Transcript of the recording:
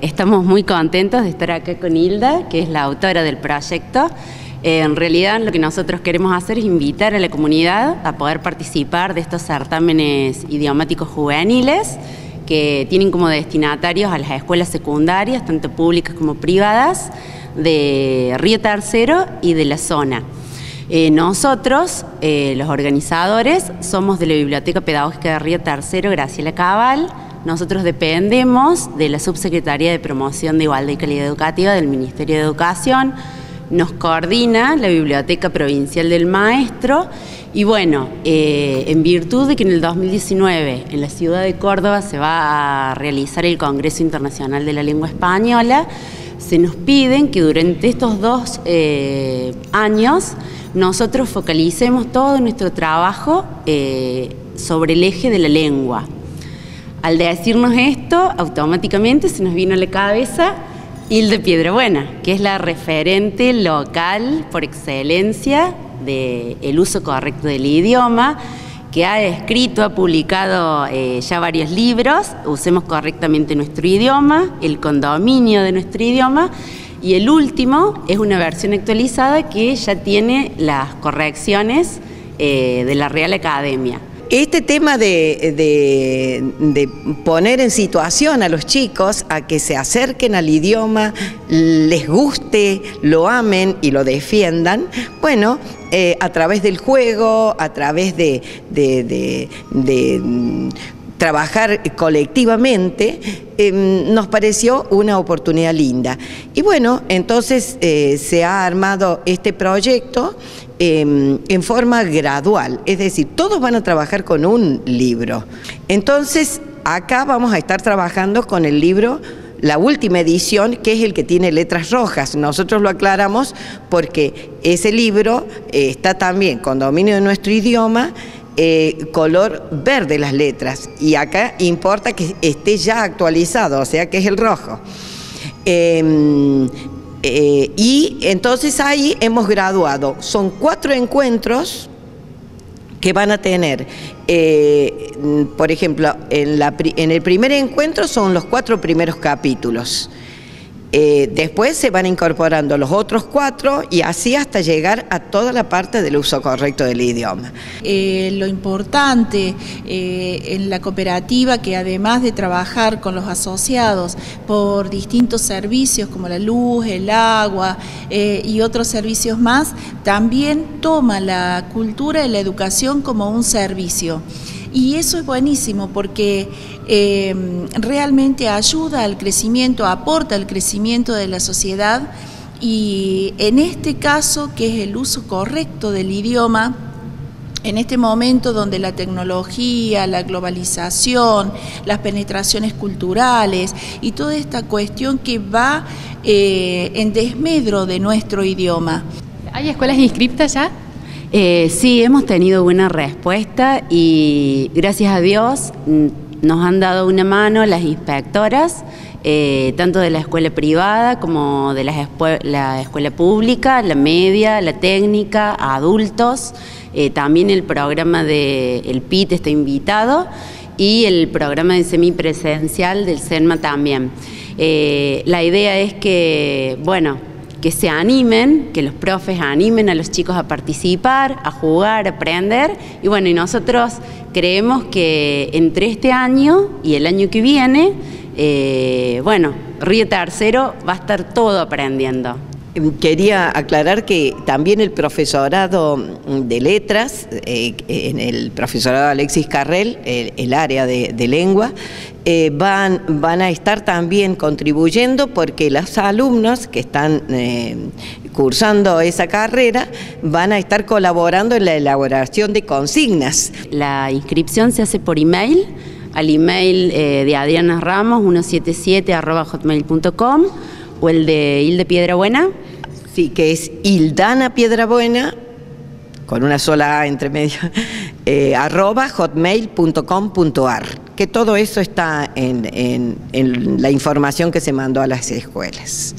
Estamos muy contentos de estar acá con Hilda, que es la autora del proyecto. Eh, en realidad lo que nosotros queremos hacer es invitar a la comunidad a poder participar de estos certámenes idiomáticos juveniles que tienen como destinatarios a las escuelas secundarias, tanto públicas como privadas, de Río Tercero y de la zona. Eh, nosotros, eh, los organizadores, somos de la Biblioteca Pedagógica de Río Tercero, Graciela Cabal, nosotros dependemos de la Subsecretaría de Promoción de Igualdad y Calidad Educativa del Ministerio de Educación, nos coordina la Biblioteca Provincial del Maestro y bueno, eh, en virtud de que en el 2019 en la ciudad de Córdoba se va a realizar el Congreso Internacional de la Lengua Española, se nos piden que durante estos dos eh, años nosotros focalicemos todo nuestro trabajo eh, sobre el eje de la lengua. Al decirnos esto, automáticamente se nos vino a la cabeza Hilde Piedrabuena, que es la referente local por excelencia del uso correcto del idioma, que ha escrito, ha publicado eh, ya varios libros, Usemos correctamente nuestro idioma, El condominio de nuestro idioma, y el último es una versión actualizada que ya tiene las correcciones eh, de la Real Academia. Este tema de, poner en situación a los chicos a que se acerquen al idioma, les guste, lo amen y lo defiendan, bueno, eh, a través del juego, a través de, mm, trabajar colectivamente, em, nos pareció una oportunidad linda. Y bueno, entonces eh, se ha armado este proyecto Em, en forma gradual, es decir, todos van a trabajar con un libro. Entonces, acá vamos a estar trabajando con el libro la última edición, que es el que tiene letras rojas. Nosotros lo aclaramos porque ese libro eh, está también con dominio de nuestro idioma, eh, color verde las letras, y acá importa que esté ya actualizado, o sea que es el rojo. Em, eh, y entonces ahí hemos graduado. Son cuatro encuentros que van a tener, eh, por ejemplo, en, en el primer encuentro son los cuatro primeros capítulos. Eh, después se van incorporando los otros cuatro y así hasta llegar a toda la parte del uso correcto del idioma. Eh, lo importante eh, en la cooperativa que además de trabajar con los asociados por distintos servicios como la luz, el agua y otros servicios más, también toma la cultura y la educación como un servicio. Y eso es buenísimo porque em, realmente ayuda al crecimiento, aporta al crecimiento de la sociedad y en este caso, que es el uso correcto del idioma, en este momento donde la tecnología, la globalización, las penetraciones culturales y toda esta cuestión que va eh, en desmedro de nuestro idioma. ¿Hay escuelas inscriptas ya? Eh, sí, hemos tenido buena respuesta y gracias a Dios mm, nos han dado una mano las inspectoras, eh, tanto de la escuela privada como de la, escuela pública, la media, la técnica, adultos. Eh, también el programa del el PIT está invitado y el programa de semipresencial del CENMA también. la idea es que, bueno, que se animen, que los profes animen a los chicos a participar, a jugar, a aprender. Y bueno, nosotros creemos que entre este año y el año que viene, eh, bueno, Río Tercero va a estar todo aprendiendo. Quería aclarar que también el profesorado de letras, eh, en el profesorado Alexis Carrel, el, área de, lengua, eh, van, van, a estar también contribuyendo porque los alumnos que están eh, cursando esa carrera van a estar colaborando en la elaboración de consignas. La inscripción se hace por email al email de Adriana Ramos 177 hotmail.com o el de Hilde Piedrabuena. Sí, que es Hildana Piedrabuena, con una sola A entre medio, eh, arroba hotmail.com.ar, que todo eso está en la información que se mandó a las escuelas.